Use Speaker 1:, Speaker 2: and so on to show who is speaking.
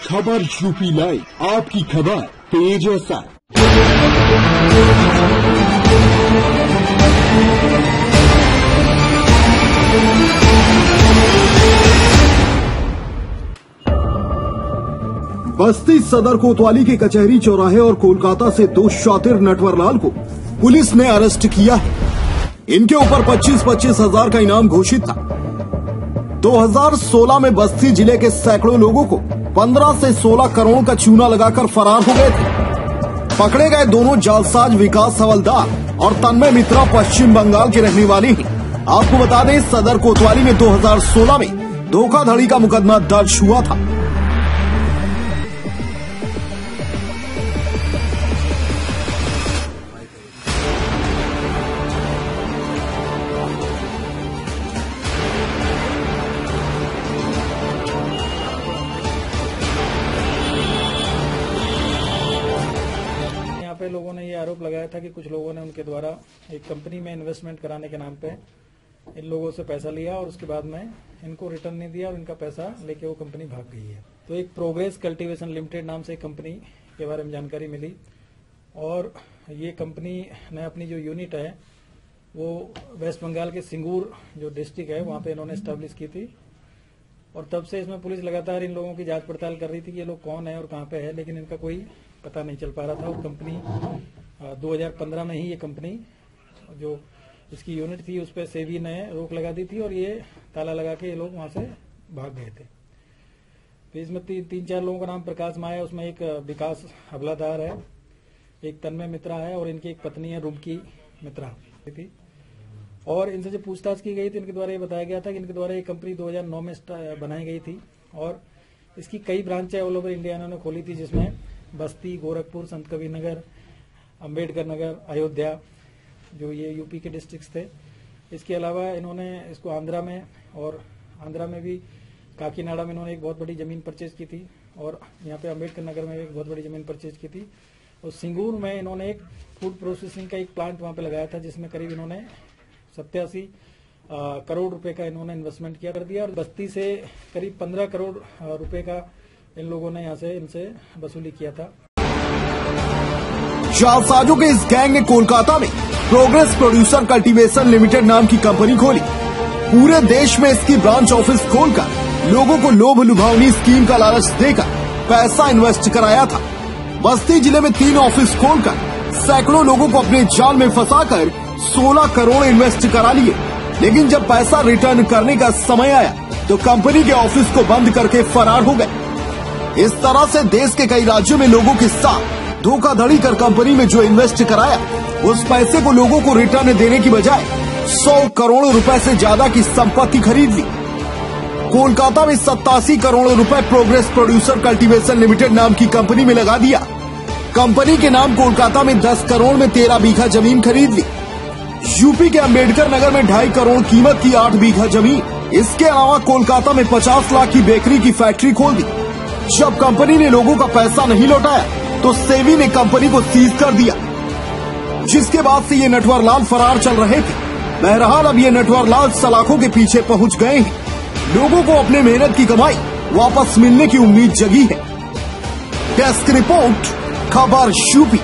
Speaker 1: खबर UP live आपकी खबर पेज ऐसा बस्ती सदर कोतवाली के कचहरी चौराहे और कोलकाता से दो शातिर नटवरलाल को पुलिस ने अरेस्ट किया है। इनके ऊपर 25-25 हज़ार का इनाम घोषित था। 2016 में बस्ती ज़िले के सैकड़ों लोगों को 15 से 16 करोड़ का चूना लगाकर फरार हो गए थे। पकड़े गए दोनों जालसाज विकास हवलदार और तन्मय मित्रा पश्चिम बंगाल के रहने वाले हैं। आपको बता दें, सदर कोतवाली में 2016 में धोखाधड़ी का मुकदमा दर्ज हुआ था।
Speaker 2: पे लोगों ने ये आरोप लगाया था कि कुछ लोगों ने उनके द्वारा एक कंपनी में इन्वेस्टमेंट कराने के नाम पे इन लोगों से पैसा लिया और उसके बाद में इनको रिटर्न नहीं दिया और इनका पैसा लेके वो कंपनी भाग गई है। तो एक प्रोग्रेस कल्टीवेशन लिमिटेड नाम से कंपनी के बारे में जानकारी मिली और ये कंपनी ने अपनी जो यूनिट है, वो वेस्ट बंगाल के सिंगूर जो डिस्ट्रिक्ट है, वहाँ पे इन्होंने स्टैब्लिश की थी। और तब से इसमें पुलिस लगातार इन लोगों की जाँच पड़ताल कर रही थी कि ये लोग कौन है और कहाँ पे है, लेकिन इनका कोई पता नहीं चल पा रहा था वो कंपनी अ, 2015 में ही ये कंपनी जो इसकी यूनिट थी उस पर सेबी ने रोक लगा दी थी और ये ताला लगा के ये लोग वहाँ से भाग गए थे। तो इसमें ती, तीन चार लोगों का नाम प्रकाश माया उसमें एक विकास हवलादार है एक तन्मय मित्रा है और इनकी एक पत्नी है रुमकी मित्रा। थी और इनसे जो पूछताछ की गई थी इनके द्वारा ये बताया गया था कि इनके द्वारा ये कंपनी 2009 में बनाई गई थी और इसकी कई ब्रांचें ऑल ओवर इंडिया इन्होंने खोली थी जिसमें बस्ती, गोरखपुर, संत कबीर नगर अंबेडकर नगर, अयोध्या, जो ये यूपी के डिस्ट्रिक्ट्स थे। इसके अलावा इन्होंने इसको आंध्रा में और आंध्रा में भी काकीनाडा में इन्होंने एक बहुत बड़ी ज़मीन परचेज की थी और यहाँ पे अंबेडकर नगर में एक बहुत बड़ी ज़मीन परचेज की थी। और सिंगूर में इन्होंने एक फ़ूड प्रोसेसिंग का एक प्लांट वहाँ पे लगाया था, जिसमें करीब इन्होंने सत्यासी करोड़ रुपए का इन्होंने इन्वेस्टमेंट किया कर दिया और बस्ती से करीब पंद्रह करोड़ रुपए का इन लोगों ने यहाँ से इनसे वसूली किया था।
Speaker 1: जालसाजों के इस गैंग ने कोलकाता में प्रोग्रेस प्रोड्यूसर कल्टीवेशन लिमिटेड नाम की कंपनी खोली। पूरे देश में इसकी ब्रांच ऑफ़िस खोलकर लोगों को लोभ लुभावनी स्कीम का लालच देकर पैसा इन्वेस्ट कराया था। बस्ती ज़िले में तीन ऑफ़िस खोलकर सैकड़ों लोगों को अपने जाल में फंसाकर 16 करोड़ इन्वेस्ट करा लिए। लेकिन जब पैसा रिटर्न करने का समय आया तो कंपनी के ऑफ़िस को बंद करके फरार हो गए। इस तरह से देश के कई राज्यों में लोगों के साथ धोखाधड़ी कर कंपनी में जो इन्वेस्ट कराया, उस पैसे को लोगों को रिटर्न देने की बजाय 100 करोड़ रुपए से ज़्यादा की संपत्ति खरीद ली। कोलकाता में सत्तासी करोड़ रुपए प्रोग्रेस प्रोड्यूसर कल्टीवेशन लिमिटेड नाम की कंपनी में लगा दिया। कंपनी के नाम कोलकाता में 10 करोड़ में 13 बीघा ज़मीन खरीद ली। यूपी के अंबेडकर नगर में ढाई करोड़ कीमत की आठ बीघा ज़मीन। इसके अलावा कोलकाता में 50 लाख की बेकरी की फैक्ट्री खोल दी। जब कंपनी ने लोगों का पैसा नहीं लौटाया तो सेवी ने कंपनी को सीज कर दिया। जिसके बाद से ये नटवर लाल फरार चल रहे थे। बहरहाल, अब ये नटवर लाल सलाखों के पीछे पहुँच गए हैं। लोगों को अपने मेहनत की कमाई, वापस मिलने की उम्मीद जगी है। डेस्क रिपोर्ट, खबर यूपी।